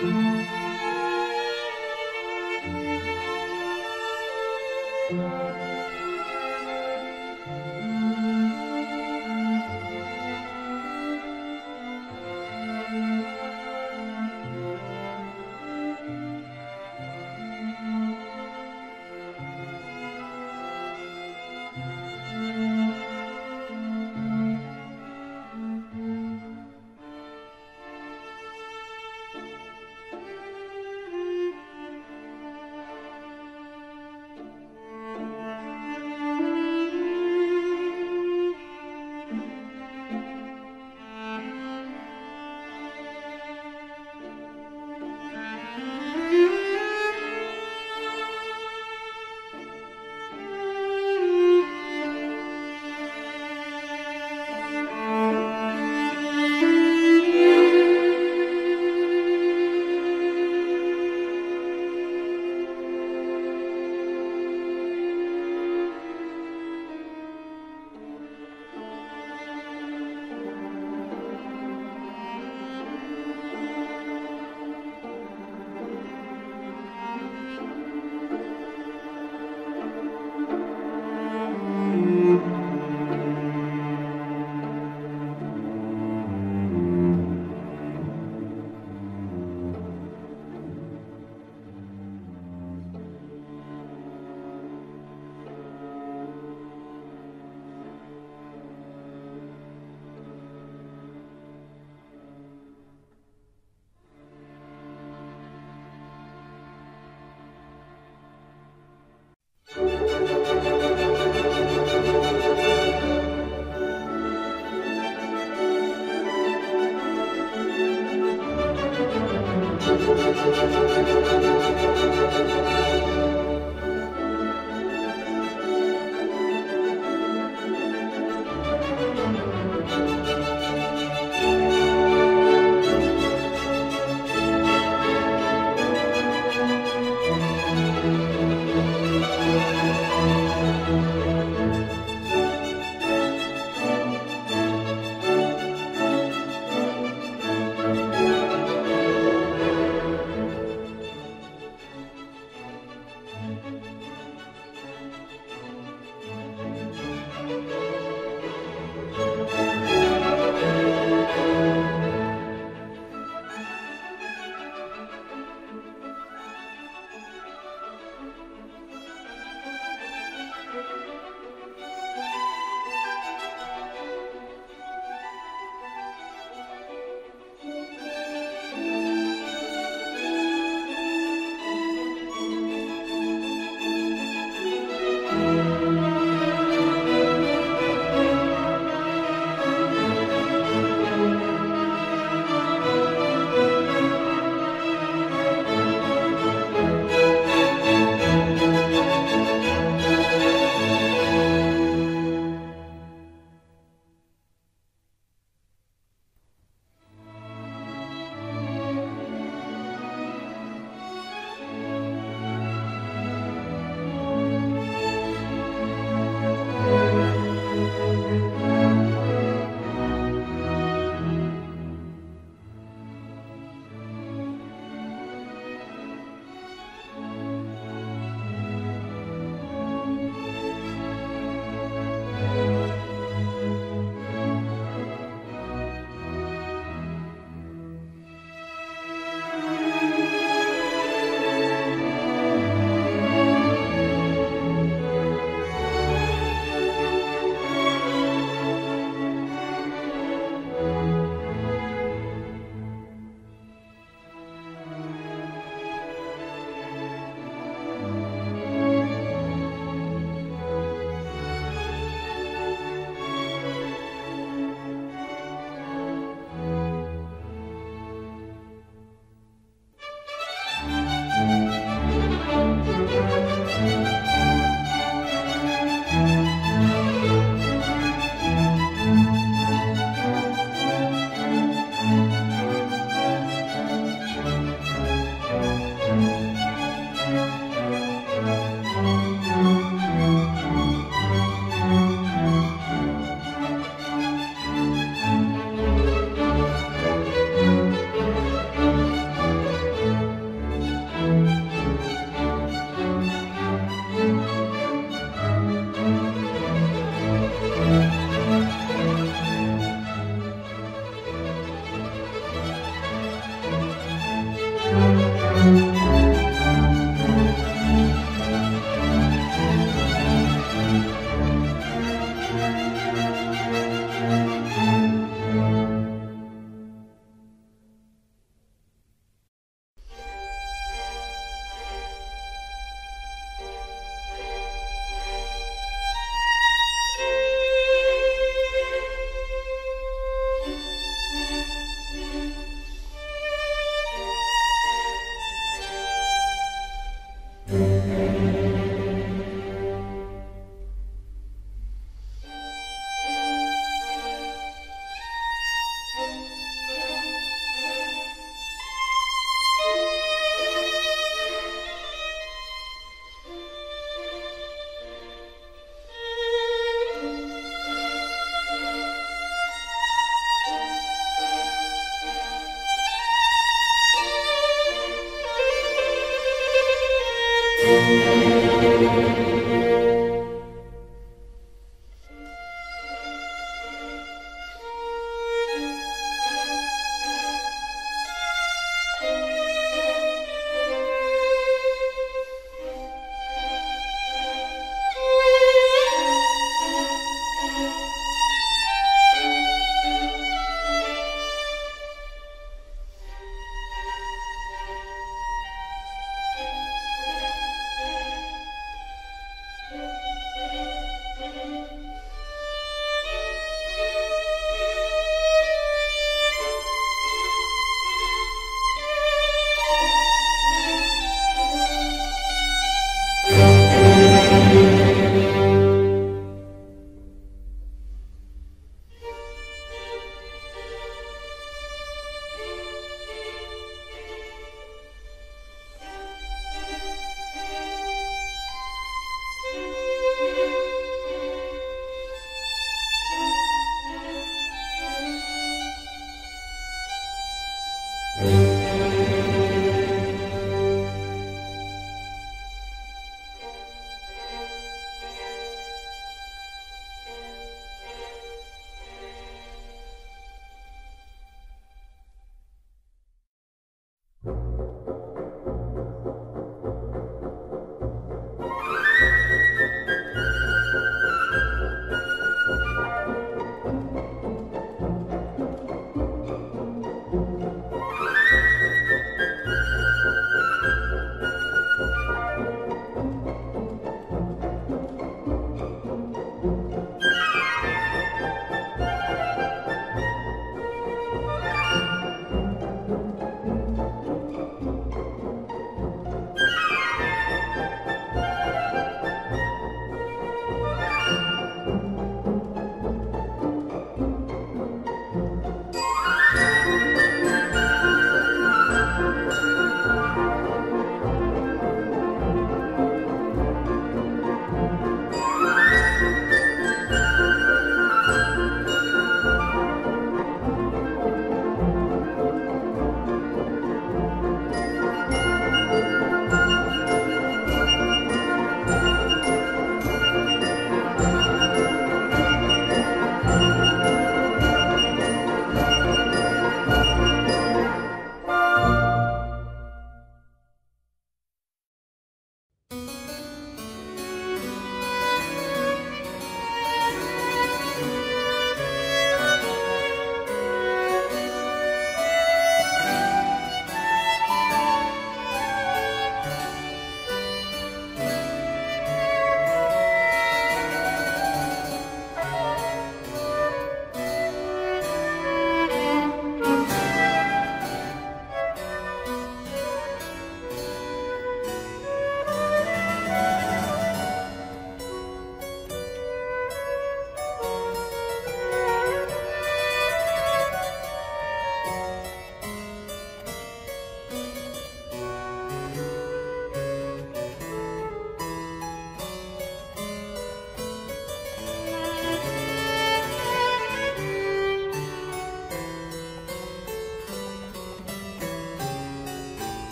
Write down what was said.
Música